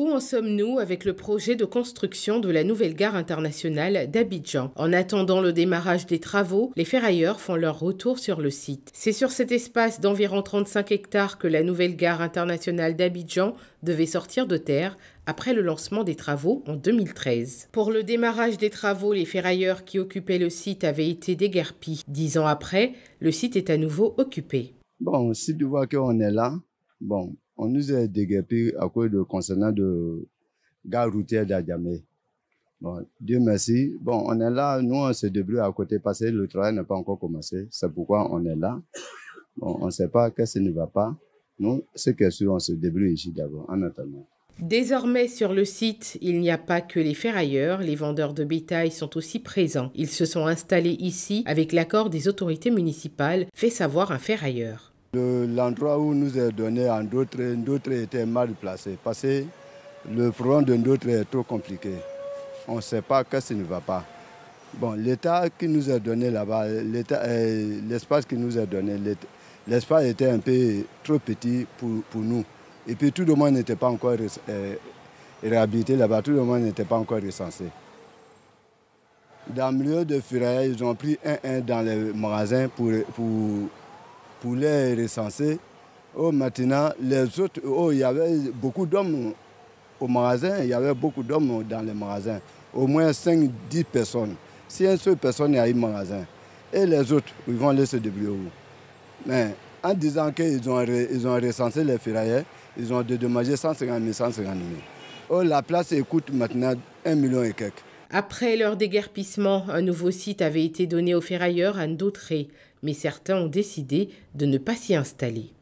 Où en sommes-nous avec le projet de construction de la nouvelle gare internationale d'Abidjan? En attendant le démarrage des travaux, les ferrailleurs font leur retour sur le site. C'est sur cet espace d'environ 35 hectares que la nouvelle gare internationale d'Abidjan devait sortir de terre après le lancement des travaux en 2013. Pour le démarrage des travaux, les ferrailleurs qui occupaient le site avaient été déguerpis. Dix ans après, le site est à nouveau occupé. Bon, si tu vois qu'on est là, bon, on nous a déguerpis à cause de concernant de gare routière d'Adjamé. Bon, Dieu merci. Bon, on est là, nous on se débrouille à côté parce que le travail n'a pas encore commencé. C'est pourquoi on est là. Bon, on ne sait pas qu'est-ce ne va pas. Nous, ce qui est sûr, on se débrouille ici d'abord, en attendant. Désormais sur le site, il n'y a pas que les ferrailleurs, les vendeurs de bétail sont aussi présents. Ils se sont installés ici avec l'accord des autorités municipales, fait savoir un ferrailleur. L'endroit où nous est donné en d'autres, d'autres était mal placé parce que le problème de d'autres est trop compliqué. On ne sait pas qu'est-ce qui ne va pas. Bon, l'état qui nous a donné là-bas, euh, l'espace qui nous a donné, l'espace était un peu trop petit pour, pour, nous. Et puis tout le monde n'était pas encore euh, réhabilité là-bas, tout le monde n'était pas encore recensé. Dans le milieu de Furaille, ils ont pris un, un dans les magasins pour, pour pour les recenser. Maintenant, les autres, oh, il y avait beaucoup d'hommes au magasin, il y avait beaucoup d'hommes dans les magasins, au moins 5-10 personnes. Si une seule personne est à un magasin, et les autres, ils vont laisser se débrouiller Mais en disant qu'ils ont, ils ont recensé les ferrailleurs, ils ont dédommagé 150 000, 150 000. Oh, la place coûte maintenant 1 million et quelques. Après leur déguerpissement, un nouveau site avait été donné aux ferrailleurs à Ndautré, mais certains ont décidé de ne pas s'y installer.